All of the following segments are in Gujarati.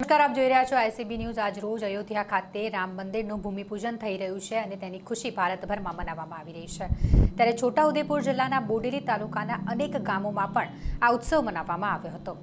નમસ્કાર, આપ જોઈ રહ્યા છો આઈસીબી ન્યૂઝ. આજ રોજ અયોધ્યા ખાતે રામ મંદિરનું ભૂમિપૂજન થઈ રહ્યું છે અને તેની ખુશી ભારતભરમાં મનાવવામાં આવી રહી છે. ત્યારે છોટાઉદેપુર જિલ્લાના બોડેલી તાલુકાના અનેક ગામોમાં પણ આ ઉત્સવ મનાવવામાં આવ્યો હતો.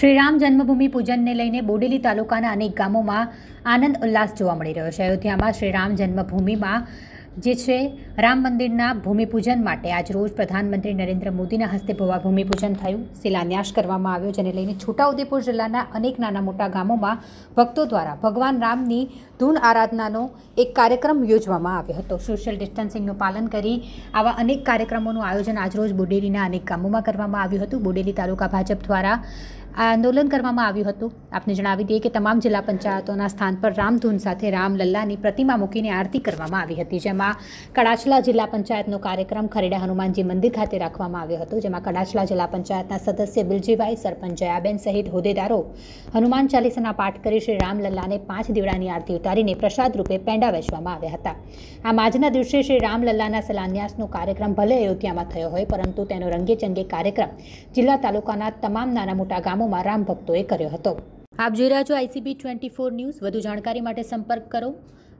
શ્રીરામ જન્મભૂમિ પૂજનને લઈને બોડેલી તાલુકાના અનેક ગામોમાં આનંદ ઉલ્લાસ જોવા મળી રહ્યો છે. અયોધ્યામાં શ્રીરામ જન્મભૂમિમાં જે છે, રામ મંદિરના ભૂમિપૂજન માટે આજ રોજ પ્રધાનમંત્રી નરેન્દ્ર મોદીના હસ્તે ભૂમિપૂજન થયું. શિલાન્યાસ કરવામાં આવ્યો, જેને લઈને છોટાઉદેપુર જિલ્લાના અનેક નાના મોટા ગામોમાં ભક્તો દ્વારા ભગવાન રામની ધૂન આરાધનાનો એક કાર્યક્રમ યોજવામાં આવ્યો હતો. સોશિયલ ડિસ્ટન્સિંગનું પાલન કરી આવા અનેક કાર્યક્રમોનું આયોજન આજરોજ બોડેલીના અનેક ગામોમાં કરવામાં આવ્યું હતું. બોડેલી તાલુકા ભાજપ દ્વારા આ આંદોલન કરવામાં આવ્યું હતું. આપને જણાવી દઈએ કે તમામ જિલ્લા પંચાયતોના સ્થાન પર રામધૂન સાથે રામલલ્લાની પ્રતિમા મૂકીને આરતી કરવામાં આવી હતી, જેમાં કડાચલા જિલ્લા પંચાયતનો કાર્યક્રમ ખરેડા હનુમાનજી મંદિર ખાતે રાખવામાં આવ્યો હતો, જેમાં કડાચલા જિલ્લા પંચાયતના સદસ્ય બિલજીભાઈ, સરપંચ જયાબેન સહિત હોદ્દેદારો હનુમાન ચાલીસાના પાઠ કરી શ્રી રામલલ્લાને પાંચ દીવડાની આરતી ઉતારીને પ્રસાદ રૂપે પેંડા વેચવામાં આવ્યા હતા. આમ આજના દિવસે શ્રી રામલલ્લાના શિલાન્યાસનો કાર્યક્રમ ભલે અયોધ્યામાં થયો હોય, પરંતુ તેનો રંગેચંગે કાર્યક્રમ જિલ્લા તાલુકાના તમામ નાના મોટા ગામોમાં રામ ભક્તોએ કર્યો હતો. આપ જોઈ રહ્યા છો આઈસીબી ટ્વેન્ટી ફોર ન્યૂઝ. વધુ જાણકારી માટે સંપર્ક કરો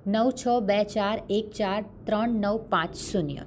નવ છ બે ચાર એક ચાર ત્રણ નવ પાંચ શૂન્ય.